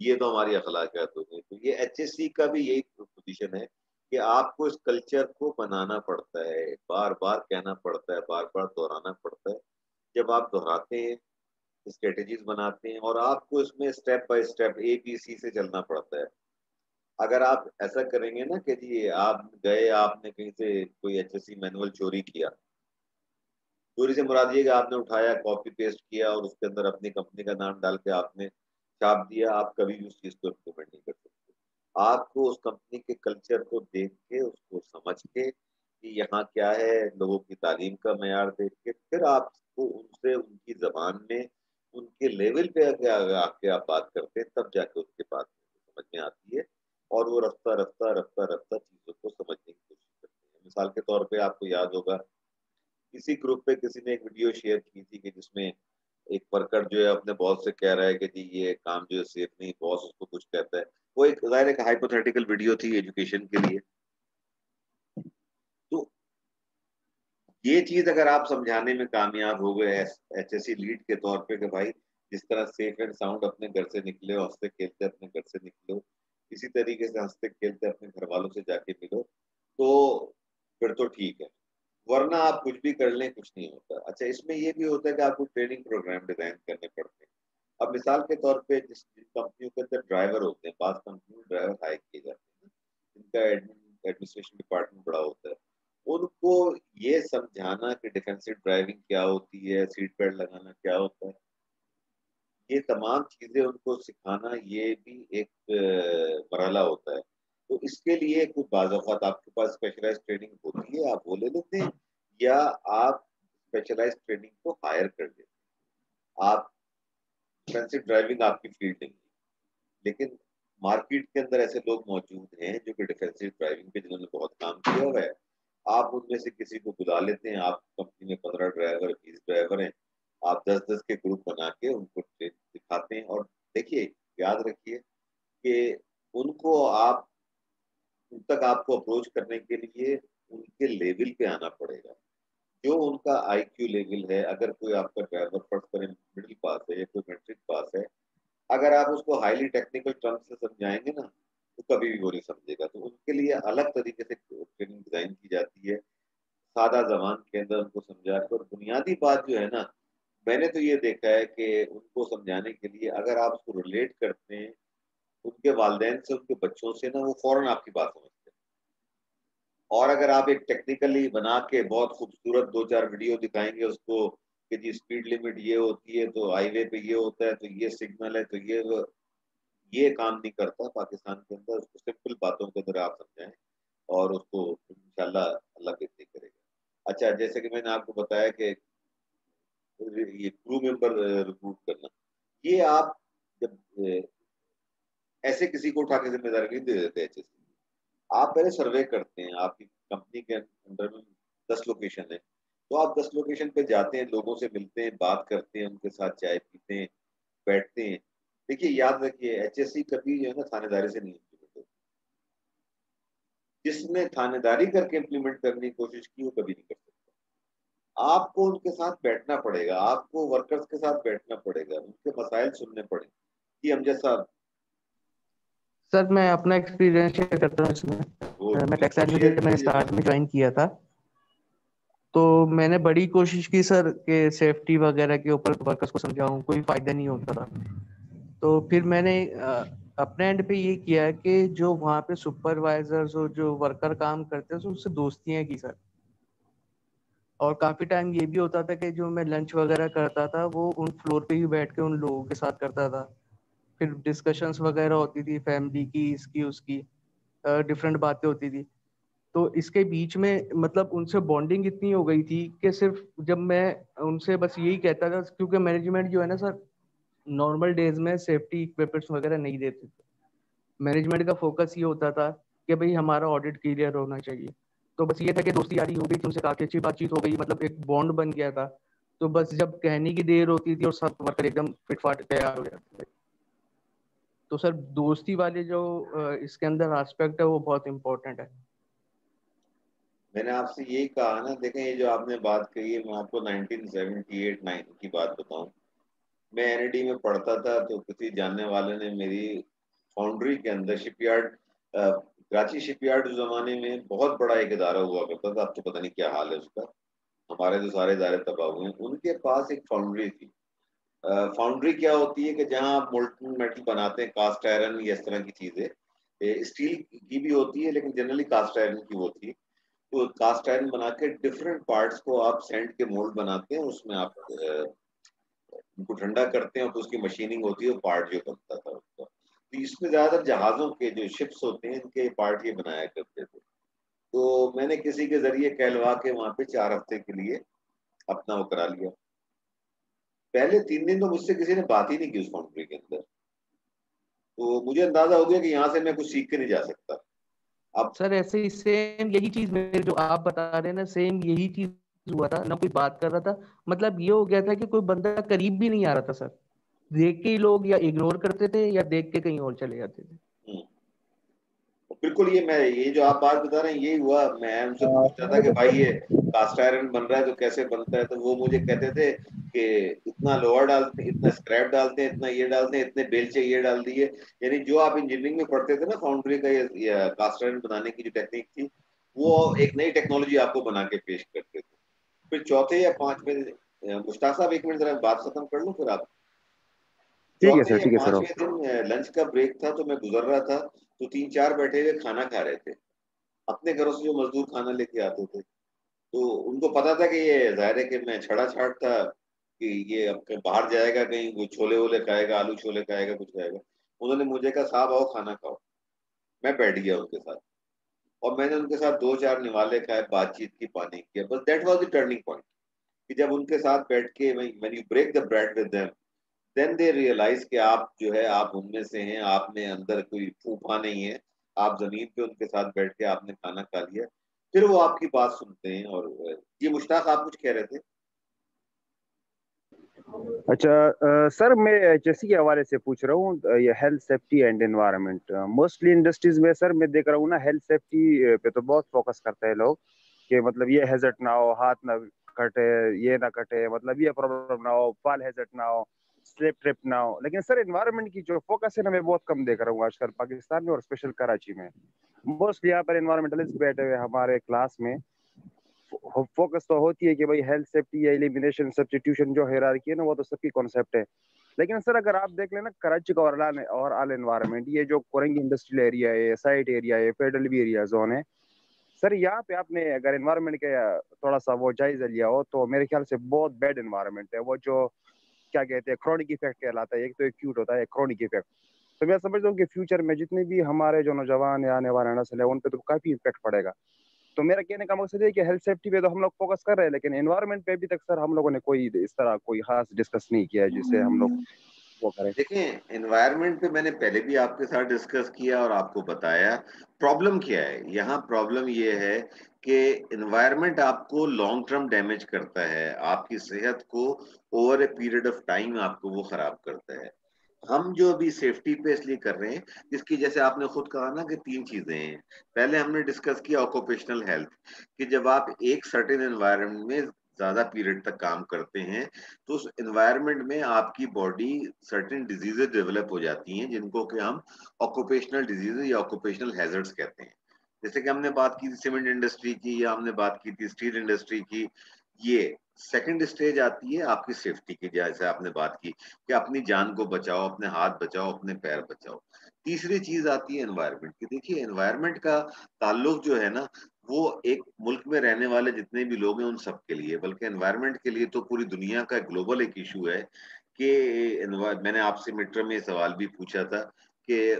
S1: ये तो हमारी अखलाकियात है तो ये एचएससी का भी यही पोजिशन है कि आपको इस कल्चर को बनाना पड़ता है बार बार कहना पड़ता है बार बार दोहराना पड़ता है। जब आप दोहराते हैं स्ट्रेटेजीज बनाते हैं और आपको इसमें step by step A B C से चलना पड़ता है। अगर आप ऐसा करेंगे ना कि जी, आप गए, आपने कहीं से कोई एच एस मैनुअल चोरी किया चोरी से मुराद ये कि आपने उठाया कॉपी पेस्ट किया और उसके अंदर अपनी कंपनी का नाम डाल के आपने छाप दिया, आप कभी भी उस चीज़ को इम्प्लीमेंट नहीं कर सकते। आपको उस कंपनी के कल्चर को देख के, उसको समझ के कि यहाँ क्या है, लोगों की तालीम का मैार देख के, फिर आपको उनसे, उनकी जबान में, उनके लेवल पे आगे आके आप बात करते हैं, तब जाके उसके बात समझ में आती है और वो रफ्ता रफ्ता रफ्ता रफ्ता चीज़ों को समझने की कोशिश करते हैं। मिसाल के तौर पे आपको याद होगा किसी ग्रुप पे किसी ने एक वीडियो शेयर की थी कि जिसमें एक वर्कर जो है अपने बॉस से कह रहा है कि जी ये काम जो है सेफ़ नहीं बॉस उसको कुछ कहता है। वो एक ज़ाहिर एक हाइपोथेटिकल वीडियो थी एजुकेशन के लिए। तो ये चीज़ अगर आप समझाने में कामयाब हो गए एच एस लीड के तौर पे कि भाई जिस तरह सेफ़ एंड साउंड अपने घर से निकले, हँसते खेलते अपने घर से निकलो, इसी तरीके से हँसते खेलते अपने घर वालों से जाके मिलो तो फिर तो ठीक है। वरना आप कुछ भी कर लें, कुछ नहीं होता। अच्छा इसमें ये भी होता है कि आपको ट्रेनिंग प्रोग्राम डिज़ाइन करने पड़ते हैं। अब मिसाल के तौर पे जिस कंपनियों के अंदर ड्राइवर होते हैं, बात कंपनी ड्राइवर हायर किए जाते हैं जिनका एडमिनिस्ट्रेशन डिपार्टमेंट बड़ा होता है, उनको ये समझाना कि डिफेंसिव ड्राइविंग क्या होती है सीट बेल्ट लगाना क्या होता है, ये तमाम चीज़ें उनको सिखाना, ये भी एक मरला होता है। तो इसके लिए कुछ बाज़ात आपके पास स्पेशलाइज ट्रेनिंग होती है, आप वो ले लेते हैं, या आप स्पेशलाइज ट्रेनिंग को हायर कर लेते हैं। आप डिफेंसिव ड्राइविंग आपकी फ़ील्ड नहीं है। लेकिन मार्केट के अंदर ऐसे लोग मौजूद हैं जो कि डिफेंसिव ड्राइविंग पे जिन्होंने बहुत काम किया हुआ है, आप उनमें से किसी को बुला लेते हैं, आप कंपनी में पंद्रह ड्राइवर बीस ड्राइवर हैं, आप दस दस के ग्रुप बना के उनको दिखाते हैं। और देखिए, याद रखिए कि उनको आप उन तक आपको अप्रोच करने के लिए उनके लेवल पे आना पड़ेगा। जो उनका आई क्यू लेवल है, अगर कोई आपका ड्राइवर फ़र्स्ट करें मिडिल पास है या कोई मैट्रिक पास है, अगर आप उसको हाईली टेक्निकल टर्म से समझाएँगे ना तो कभी भी वो नहीं समझेगा। तो उनके लिए अलग तरीके से ट्रेनिंग डिज़ाइन की जाती है। सादा जबान के अंदर उनको समझा और बुनियादी बात जो है ना, मैंने तो ये देखा है कि उनको समझाने के लिए अगर आप उसको रिलेट करते हैं उनके वालदेन से, उनके बच्चों से ना वो फ़ौरन आपकी बात समझ और अगर आप एक टेक्निकली बना के बहुत खूबसूरत दो चार वीडियो दिखाएँगे उसको कि जी स्पीड लिमिट ये होती है तो हाईवे पे ये होता है तो ये सिग्नल है तो ये ये काम नहीं करता पाकिस्तान के अंदर। उसको सिंपल बातों के अंदर आप समझाएँ और उसको इंशाल्लाह अल्लाह बेहतरी करेगा। अच्छा जैसे कि मैंने आपको बताया कि ये क्रू मेंबर रिक्रूट करना। ये आप जब ऐसे किसी को उठा के ज़िम्मेदारी नहीं दे देते एच आप पहले सर्वे करते हैं, आपकी कंपनी के अंदर में दस लोकेशन है। तो आप दस लोकेशन पे जाते हैं, लोगों से मिलते हैं, बात करते हैं, उनके साथ चाय पीते हैं, बैठते हैं। देखिए, याद रखिए एचएससी कभी जो है ना थानेदारी से नहीं इम्प्लीमेंट होती। जिसने थानेदारी करके इम्प्लीमेंट करने की कोशिश की, वो कभी नहीं कर सकता। आपको उनके साथ बैठना पड़ेगा, आपको वर्कर्स के साथ बैठना पड़ेगा, उनके मसाइल सुनने पड़ेंगे। कि हम जैसा
S4: सर मैं अपना एक्सपीरियंस शेयर करता हूँ इसमें। मैं टेक्स एडमिनिस्ट्रेटर मैंने स्टार्ट में ज्वाइन किया था। तो मैंने बड़ी कोशिश की सर के सेफ्टी वगैरह के ऊपर वर्कर्स को समझाऊं कोई फ़ायदा नहीं होता था। तो फिर मैंने अपने एंड पे ये किया कि जो वहाँ पे सुपरवाइजर्स और जो वर्कर काम करते हैं उससे दोस्तियाँ की सर। और काफ़ी टाइम ये भी होता था कि जो मैं लंच वगैरह करता था वो उन फ्लोर पे ही बैठ के उन लोगों के साथ करता था। फिर डिस्कशंस वगैरह होती थी फैमिली की, इसकी, उसकी डिफरेंट बातें होती थी। तो इसके बीच में मतलब उनसे बॉन्डिंग इतनी हो गई थी कि सिर्फ़ जब मैं उनसे बस यही कहता था, क्योंकि मैनेजमेंट जो है ना सर नॉर्मल डेज़ में सेफ्टी इक्विपमेंट्स वगैरह नहीं देते थे। मैनेजमेंट का फोकस ये होता था कि भाई हमारा ऑडिट क्लियर होना चाहिए। तो बस ये था कि दोस्ती यारी हो गई उनसे काफ़ी अच्छी बातचीत हो गई मतलब एक बॉन्ड बन गया था। तो बस जब कहने की देर होती थी और सब वर्कर एकदम फिटफाट तैयार हो जाते थे। तो सर, दोस्ती वाले जो इसके अंदर एस्पेक्ट है, वो बहुत इम्पोर्टेंट है।
S1: मैंने आपसे यही कहा ना, देखें, ये जो आपने बात कही है मैं आपको 1978 नाइन की बात बताऊँ। मैं एनडी में पढ़ता था तो किसी जानने वाले ने मेरी फाउंड्री के अंदर शिपयार्ड कराची शिपयार्ड उस जमाने में बहुत बड़ा एक इदारा हुआ करता था। आपको पता नहीं क्या हाल है उसका। हमारे तो सारे इदारे तबाह हुए हैं, उनके पास एक फाउंड्री थी। फाउंड्री क्या होती है कि जहाँ आप मोल्टन मेटल बनाते हैं कास्ट आयरन या इस तरह की चीज़ें स्टील की भी होती है, लेकिन जनरली कास्ट आयरन की होती है। तो कास्ट आयरन बना के डिफरेंट पार्ट्स को आप सेंड के मोल्ड बनाते हैं, उसमें आप उनको ठंडा करते हैं, और तो उसकी मशीनिंग होती है पार्ट जो बनता था उसका। तो इसमें ज़्यादातर जहाजों के जो शिप्स होते हैं, इनके पार्ट ये बनाया करते थे। तो मैंने किसी के ज़रिए कहलवा के वहाँ पे चार हफ़्ते के लिए अपना वो करा लिया। पहले तीन दिन तो मुझसे किसी ने बात ही नहीं की उस फाउंड्री के अंदर। तो मुझे अंदाज़ा हो गया कि यहाँ से मैं कुछ सीख के नहीं जा सकता।
S4: अब सर ऐसे ही सेम यही चीज़ मेरे जो आप बता रहे हैं ना सेम यही चीज़ हुआ था ना कोई बात कर रहा था। मतलब ये हो गया था कि कोई बंदा करीब भी नहीं आ रहा था सर। देख के ही लोग या इग्नोर करते थे या देख के कहीं और चले जाते थे। हम्म।
S1: बिल्कुल ये मैं ये जो आप बात बता रहे हैं यही हुआ। मैं उनसे। पूछता था कि भाई ये कास्ट आयरन बन रहा है तो कैसे बनता है? तो वो मुझे कहते थे कि इतना लोअर डालते हैं इतना स्क्रैप डालते हैं इतना ये डालते हैं इतने बेलचे ये डाल दिए। यानी जो आप इंजीनियरिंग में पढ़ते थे ना फाउंड्री का ये कास्ट आयरन बनाने की जो टेक्निक थी वो एक नई टेक्नोलॉजी आपको बना के पेश करते थे। फिर चौथे या पाँचवें मुश्ताक साहब एक मिनट जरा बात खत्म कर लूँ फिर आप? ठीक है सर ठीक है सर दिन लंच का ब्रेक था तो मैं गुजर रहा था तो तीन चार बैठे हुए खाना खा रहे थे। अपने घरों से जो मजदूर खाना लेके आते थे तो उनको पता था कि ये ज़ाहिर है कि मैं छड़ा छाट था कि ये अब बाहर जाएगा, कहीं वो छोले वोले खाएगा, आलू छोले खाएगा, कुछ खाएगा। उन्होंने मुझे कहा, साहब आओ खाना खाओ। मैं बैठ गया उनके साथ। और मैंने उनके साथ दो चार निवाले खाए, बातचीत की, पानी किया। बस that was the turning point कि जब उनके साथ बैठ के when you break the bread with them then they realise कि आप जो है, आप उनमें से हैं आप में अंदर कोई फूफा नहीं है। आप ज़मीन पे उनके साथ बैठ के आपने खाना खा लिया। फिर वो आपकी बात सुनते हैं और, ये मुश्ताक आप कुछ कह रहे थे?
S5: अच्छा सर, मैं एच के हवाले से पूछ रहा हूँ ये health safety and environment mostly industries में सर, मैं देख रहा हूँ ना हेल्थ सेफ्टी पे तो बहुत फोकस करते हैं लोग, कि मतलब ये हेजट ना हो, हाथ ना कटे, ये ना कटे मतलब ये प्रॉब्लम ना हो पाल हेजट ना हो स्लिप ट्रिप ना हो। लेकिन सर इन्वायरमेंट की जो फोकस है ना, मैं बहुत कम देख रहा हूँ आजकल पाकिस्तान में और स्पेशल कराची में। मोस्टली यहाँ पर इन्वायरमेंटलिस्ट बैठे हुए हमारे क्लास में। फोकस तो होती है कि भाई हेल्थ सेफ्टी या एलिमिनेशन सब्सटीट्यूशन जो हेरारकी है ना, वो तो सबकी कॉन्सेप्ट है। लेकिन सर अगर आप देख लेना कराची का और आल एनवायरनमेंट ये जो कोरंगी इंडस्ट्रियल एरिया है साइट एरिया है फेडरल भी एरिया जोन है। सर यहाँ पे आपने अगर एनवायरनमेंट का थोड़ा सा वो जायजा लिया हो तो मेरे ख्याल से बहुत बैड एनवायरनमेंट है। वो जो, क्या कहते हैं क्रोनिक इफ़ेक्ट कहलाता है। एक तो एक्यूट होता है क्रोनिक इफ़ेक्ट तो मैं समझता हूँ कि फ्यूचर में जितने भी हमारे जो नौजवान या आने वाले नस्ल है, उन पे तो काफ़ी इफ़ेक्ट पड़ेगा। तो मेरा कहने का मकसद है कि हेल्थ सेफ्टी पे तो हम लोग फोकस कर रहे हैं, लेकिन एनवायरनमेंट पे अभी तक सर हम लोगों ने कोई इस तरह कोई खास डिस्कस नहीं किया है जिससे हम लोग
S1: वो करें। देखें एनवायरनमेंट पे मैंने पहले भी आपके साथ डिस्कस किया और आपको बताया। प्रॉब्लम क्या है? यहाँ प्रॉब्लम ये है कि एनवायरनमेंट आपको लॉन्ग टर्म डैमेज करता है। आपकी सेहत को over a period of time आपको वो खराब करता है। हम जो अभी सेफ्टी पे इसलिए कर रहे हैं, जिसकी जैसे आपने खुद कहा ना कि तीन चीज़ें हैं। पहले हमने डिस्कस किया ऑक्यूपेशनल हेल्थ कि जब आप एक सर्टेन एनवायरनमेंट में ज़्यादा पीरियड तक काम करते हैं तो उस एनवायरनमेंट में आपकी बॉडी सर्टेन डिजीजेज डेवलप हो जाती हैं, जिनको कि हम ऑक्यूपेशनल डिजीजेज या ऑक्यूपेशनल हैजर्ड्स कहते हैं। जैसे कि हमने बात की थी सीमेंट इंडस्ट्री की, या हमने बात की थी स्टील इंडस्ट्री की ये सेकंड स्टेज आती है आपकी सेफ्टी की, जैसे आपने बात की कि अपनी जान को बचाओ, अपने हाथ बचाओ, अपने पैर बचाओ। तीसरी चीज़ आती है एनवायरनमेंट की। देखिए एनवायरमेंट का ताल्लुक जो है ना, वो एक मुल्क में रहने वाले जितने भी लोग हैं, उन सब के लिए। बल्कि एनवायरनमेंट के लिए तो पूरी दुनिया का ग्लोबल एक इशू है कि मैंने आपसे मीटर में सवाल भी पूछा था कि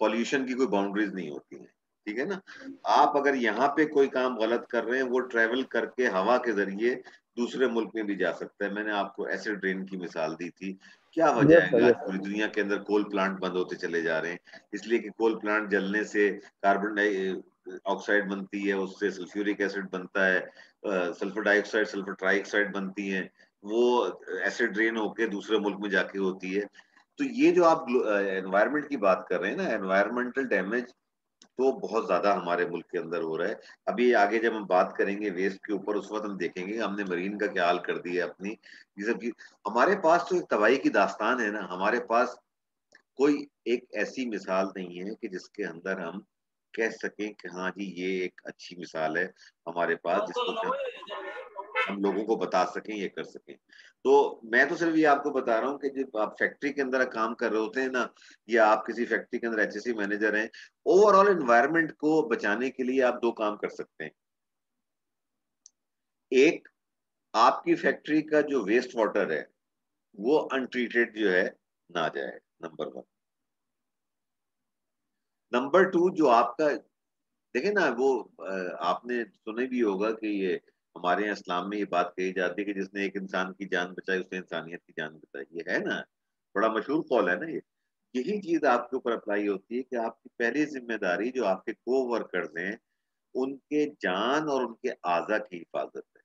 S1: पॉल्यूशन की कोई बाउंड्रीज नहीं होती है। ठीक है ना? आप अगर यहाँ पे कोई काम गलत कर रहे हैं वो ट्रेवल करके हवा के ज़रिए दूसरे मुल्क में भी जा सकता है। मैंने आपको एसिड रेन की मिसाल दी थी। क्या वजह है आज पूरी दुनिया के अंदर कोल प्लांट बंद होते चले जा रहे हैं? इसलिए कि कोल प्लांट जलने से कार्बन ऑक्साइड बनती है उससे सल्फ्यूरिक एसिड बनता है सल्फ़र डाइऑक्साइड सल्फ़र ट्राइऑक्साइड बनती है। वो एसिड रेन होके दूसरे मुल्क में जाके होती है। तो ये जो आप एनवायरमेंट की बात कर रहे हैं ना एनवायरमेंटल डैमेज तो बहुत ज़्यादा हमारे मुल्क के अंदर हो रहा है। अभी आगे जब हम बात करेंगे वेस्ट के ऊपर उस वक्त हम देखेंगे हमने मरीन का क्या हाल कर दी है अपनी। ये सब चीज़ हमारे पास तो एक तबाही की दास्तान है ना। हमारे पास कोई एक ऐसी मिसाल नहीं है कि जिसके अंदर हम कह सकें कि हाँ जी ये एक अच्छी मिसाल है हमारे पास जिसको हम लोगों को बता सकें, ये कर सकें। तो मैं तो सिर्फ़ ये आपको बता रहा हूँ कि जब आप फैक्ट्री के अंदर काम कर रहे होते हैं ना, या आप किसी फैक्ट्री के अंदर एच मैनेजर हैं, ओवरऑल एनवायरनमेंट को बचाने के लिए आप दो काम कर सकते हैं। एक, आपकी फैक्ट्री का जो वेस्ट वाटर है, वो अनट्रीटेड जो है, ना जाए नंबर वन नंबर टू जो आपका देखे ना, वो आपने सुने भी होगा कि ये हमारे यहाँ इस्लाम में ये बात कही जाती है कि जिसने एक इंसान की जान बचाई, उसने इंसानियत की जान बचाई। ये है ना? बड़ा मशहूर कॉल है ना ये? यही चीज़ आपके ऊपर अप्लाई होती है कि आपकी पहली ज़िम्मेदारी जो आपके को वर्कर्स हैं उनके जान और उनके आजा की हिफाजत है।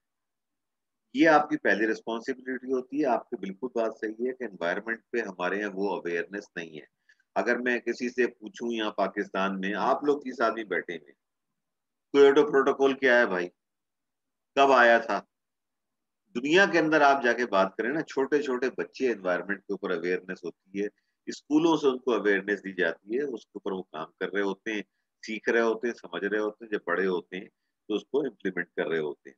S1: ये आपकी पहली रिस्पॉन्सिबिलिटी होती है। आपकी बिल्कुल बात सही है कि एनवायरनमेंट पे हमारे यहाँ वो अवेयरनेस नहीं है। अगर मैं किसी से पूछूँ यहाँ पाकिस्तान में, आप लोग किस आदमी बैठे हुए क्योटो प्रोटोकॉल क्या है भाई? कब आया था? दुनिया के अंदर आप जाके बात करें ना छोटे छोटे बच्चे एनवायरनमेंट के ऊपर अवेयरनेस होती है, स्कूलों से उनको अवेयरनेस दी जाती है, उसके ऊपर वो काम कर रहे होते हैं, सीख रहे होते हैं, समझ रहे होते हैं, जब बड़े होते हैं तो उसको इम्प्लीमेंट कर रहे होते हैं।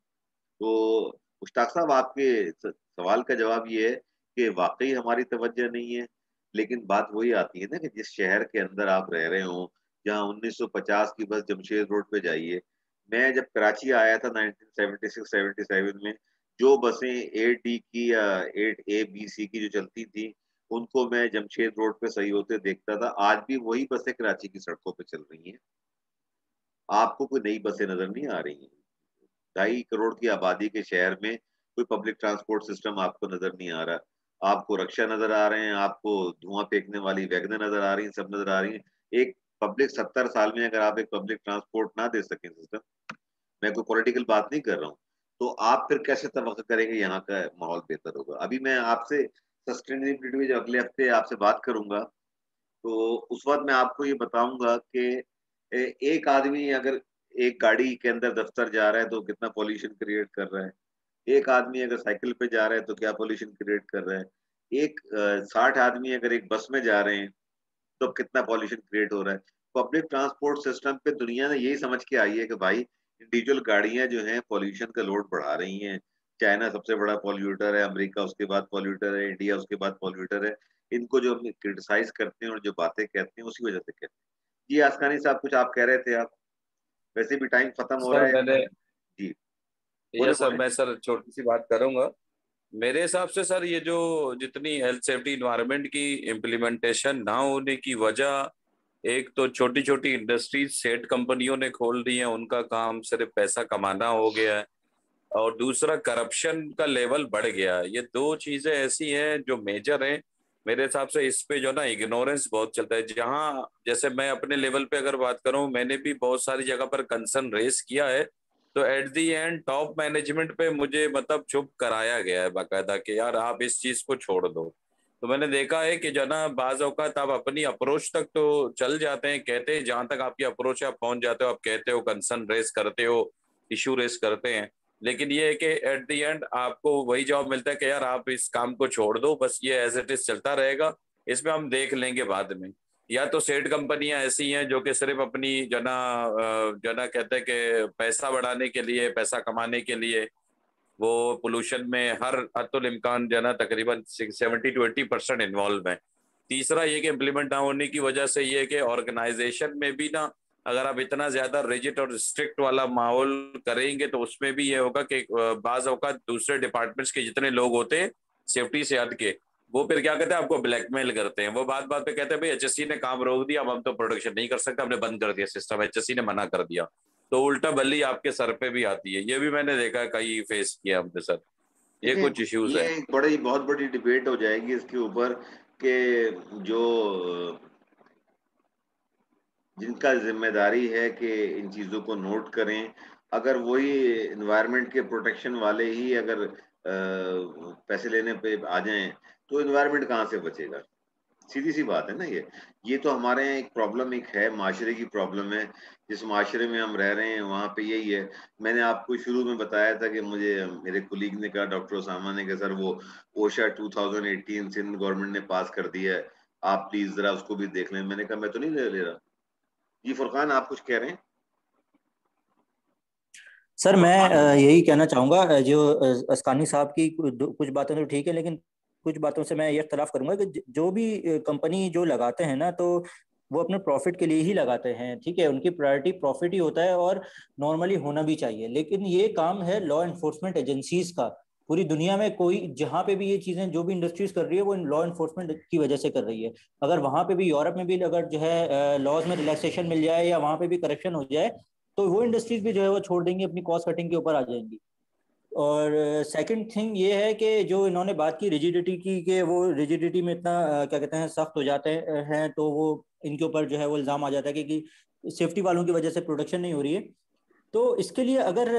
S1: तो मुश्ताक साहब, आपके सवाल का जवाब ये है कि वाकई हमारी तवज्जो नहीं है, लेकिन बात वही आती है ना कि जिस शहर के अंदर आप रह रहे हो, जहाँ 1950 की बस जमशेद रोड पे जाइए मैं जब कराची आया था 1976-77 में, जो बसें एट डी की, या एट ए बी सी की जो चलती थी, उनको मैं जमशेद रोड पे सही होते देखता था। आज भी वही बसें कराची की सड़कों पे चल रही हैं। आपको कोई नई बसें नज़र नहीं आ रही हैं। ढाई करोड़ की आबादी के शहर में कोई पब्लिक ट्रांसपोर्ट सिस्टम आपको नज़र नहीं आ रहा। आपको रक्षा नज़र आ रहे हैं, आपको धुआँ फेंकने वाली वैगने नज़र आ रही हैं, सब नज़र आ रही हैं। एक पब्लिक सत्तर साल में अगर आप एक पब्लिक ट्रांसपोर्ट ना दे सकें सिस्टम मैं कोई पॉलिटिकल बात नहीं कर रहा हूँ। तो आप फिर कैसे तो करेंगे यहाँ का माहौल बेहतर होगा? अभी मैं आपसे सस्टेनेबिलिटी में जो अगले हफ़्ते आपसे बात करूँगा तो उस वक्त मैं आपको ये बताऊँगा कि एक आदमी अगर एक गाड़ी के अंदर दफ्तर जा रहा है तो कितना पॉल्यूशन क्रिएट कर रहा है? एक आदमी अगर साइकिल पे जा रहा है तो क्या पॉल्यूशन क्रिएट कर रहा है? एक साठ आदमी अगर एक बस में जा रहे हैं तो कितना पॉल्यूशन क्रिएट हो रहा है। पब्लिक ट्रांसपोर्ट सिस्टम पे दुनिया ने यही समझ के आई है कि भाई इंडिविजुअल गाड़ियाँ जो हैं पॉल्यूशन का लोड बढ़ा रही हैं। चाइना सबसे बड़ा पॉल्यूटर है अमेरिका उसके बाद पॉल्यूटर है इंडिया उसके बाद पॉल्यूटर है। इनको जो हम क्रिटिसाइज करते हैं और जो बातें कहते हैं उसी वजह से कहते हैं। जी आसकानी साहब कुछ आप कह रहे थे आप? वैसे भी टाइम खत्म हो रहा है। जी।
S6: ये सर मैं सर छोटी सी बात करूँगा। मेरे हिसाब से सर ये जो जितनी हेल्थ सेफ्टी इन्वायरमेंट की इम्प्लीमेंटेशन ना होने की वजह, एक तो छोटी छोटी इंडस्ट्रीज़ सेट कंपनियों ने खोल दी है, उनका काम सिर्फ़ पैसा कमाना हो गया है, और दूसरा करप्शन का लेवल बढ़ गया ये दो चीज़ें ऐसी हैं जो मेजर हैं। मेरे हिसाब से इस पे जो ना इग्नोरेंस बहुत चलता है। जहाँ, जैसे मैं अपने लेवल पे अगर बात करूँ, मैंने भी बहुत सारी जगह पर कंसर्न रेस किया है। तो at the end top management पे मुझे मतलब चुप कराया गया है बाकायदा कि यार आप इस चीज़ को छोड़ दो। तो मैंने देखा है कि जो ना बाज अवकात आप अपनी अप्रोच तक तो चल जाते हैं, कहते हैं, जहाँ तक आपकी अप्रोच है, आप पहुँच जाते हो, आप कहते हो कंसर्न रेस करते हो इशू रेस करते हैं। लेकिन ये है कि एट दी एंड आपको वही जवाब मिलता है कि यार आप इस काम को छोड़ दो, बस ये एज इट इज़ चलता रहेगा, इसमें हम देख लेंगे बाद में। या तो सेठ कंपनियाँ ऐसी हैं जो कि सिर्फ़ अपनी जना जना कहते हैं कि पैसा बढ़ाने के लिए, पैसा कमाने के लिए वो पोल्यूशन में हर अतुल इम्कान जो है तकरीबन seventy to eighty percent involve है। तीसरा ये कि इम्प्लीमेंट ना होने की वजह से ये कि ऑर्गेनाइजेशन में भी ना अगर आप इतना ज़्यादा रिजिट और स्ट्रिक्ट वाला माहौल करेंगे तो उसमें भी ये होगा कि बाज अवकात दूसरे डिपार्टमेंट्स के जितने लोग होते हैं सेफ्टी से हट के वो फिर क्या कहते हैं आपको ब्लैकमेल करते हैं। वो बात बात पे कहते हैं भाई एचएससी ने काम रोक दिया अब हम तो प्रोडक्शन नहीं कर सकते हमने बंद कर दिया सिस्टम एचएससी ने मना कर दिया। तो उल्टा बल्ली आपके सर पे भी आती है। ये भी मैंने देखा है कई फेस किया हमने सर। ये कुछ इश्यूज़ है।
S1: बड़ी बहुत बड़ी डिबेट हो जाएगी इसके ऊपर के जो जिनका ज़िम्मेदारी है कि इन चीज़ों को नोट करें अगर वही इन्वायरमेंट के प्रोटेक्शन वाले ही अगर पैसे लेने पे आ जाएँ तो इन्वायरमेंट कहाँ से बचेगा? सीधी सी बात है ना ये। ये तो हमारे यहाँ एक प्रॉब्लम एक है माशरे की प्रॉब्लम है। जिस माशरे में हम रह रहे हैं वहाँ पे यही है। मैंने आपको शुरू में बताया था कि मुझे मेरे कुलीग ने कहा डॉक्टर ओसामा ने कहा सर वो ओशा 2018 सिंध गवर्नमेंट ने पास कर दिया है। आप प्लीज़ जरा उसको भी देख लें। मैंने कहा मैं तो नहीं ले, ले रहा। जी फुरकान आप कुछ कह रहे हैं?
S7: सर मैं यही कहना चाहूँगा जो अस्कानी साहब की कुछ बातें तो ठीक है लेकिन कुछ बातों से मैं ये इख्तलाफ करूँगा कि जो भी कंपनी जो लगाते हैं ना तो वो अपने प्रॉफिट के लिए ही लगाते हैं ठीक है? उनकी प्रायोरिटी प्रॉफिट ही होता है और नॉर्मली होना भी चाहिए। लेकिन ये काम है लॉ इन्फोर्समेंट एजेंसीज का। पूरी दुनिया में कोई जहाँ पे भी ये चीज़ें जो भी इंडस्ट्रीज़ कर रही है वो लॉ इन्फोर्समेंट की वजह से कर रही है। अगर वहाँ पे भी यूरोप में भी अगर जो है लॉज में रिलैक्सेशन मिल जाए या वहाँ पे भी करेक्शन हो जाए तो वो इंडस्ट्रीज़ भी जो है वो छोड़ देंगी अपनी कॉस्ट कटिंग के ऊपर आ जाएँगी। और सेकंड थिंग ये है कि जो इन्होंने बात की रिजिडिटी की कि वो रिजिडिटी में इतना क्या कहते हैं सख्त हो जाते हैं तो वो इनके ऊपर जो है वो इल्ज़ाम आ जाता है कि, कि सेफ्टी वालों की वजह से प्रोडक्शन नहीं हो रही है। तो इसके लिए अगर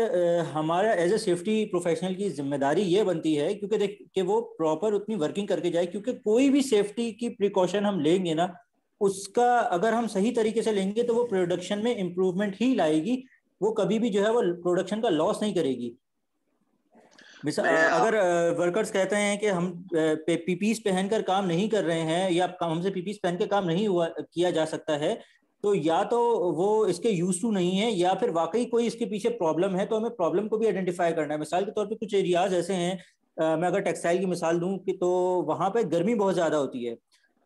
S7: हमारा एज ए सेफ्टी प्रोफेशनल की ज़िम्मेदारी ये बनती है क्योंकि देख कि वो प्रॉपर उतनी वर्किंग करके जाए क्योंकि कोई भी सेफ्टी की प्रिकॉशन हम लेंगे ना उसका अगर हम सही तरीके से लेंगे तो वो प्रोडक्शन में इम्प्रूवमेंट ही लाएगी। वो कभी भी जो है वो प्रोडक्शन का लॉस नहीं करेगी। अगर वर्कर्स कहते हैं कि हम पीपीस पहनकर काम नहीं कर रहे हैं या हमसे पीपीस पहन के काम नहीं हुआ किया जा सकता है तो या तो वो इसके यूज़ टू नहीं है या फिर वाकई कोई इसके पीछे प्रॉब्लम है तो हमें प्रॉब्लम को भी आइडेंटिफाई करना है। मिसाल के तौर पे कुछ एरियाज़ ऐसे हैं मैं अगर टेक्सटाइल की मिसाल दूँ कि तो वहाँ पे गर्मी बहुत ज़्यादा होती है।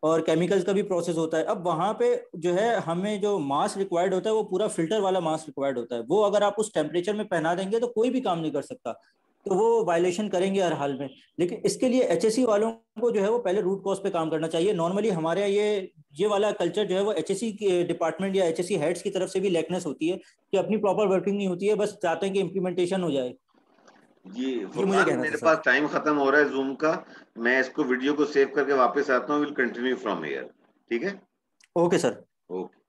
S7: और केमिकल्स का भी प्रोसेस होता है। अब वहाँ पे जो है, हमें जो मास्क रिक्वायर्ड होता है, वो पूरा फ़िल्टर वाला मास्क रिक्वायर्ड होता है। वो अगर आप उस टेम्परेचर में पहना देंगे तो कोई भी काम नहीं कर सकता। तो वो वायलेशन करेंगे हर हाल में। लेकिन इसके लिए एचएससी वालों को जो है, वो पहले रूट कॉज पे काम करना चाहिए। नॉर्मली हमारे ये ये वाला कल्चर जो है, वो एच के डिपार्टमेंट या एचएससी हेड्स की तरफ़ से भी लेकनेस होती है कि अपनी प्रॉपर वर्किंग नहीं होती है। बस चाहते हैं कि इम्प्लीमेंटेशन हो जाए।
S1: ये मुझे कहना मेरे पास टाइम खत्म हो रहा है जूम का मैं इसको वीडियो को सेव करके वापस आता हूँ विल कंटिन्यू फ्रॉम हियर ठीक है?
S7: Okay sir
S1: okay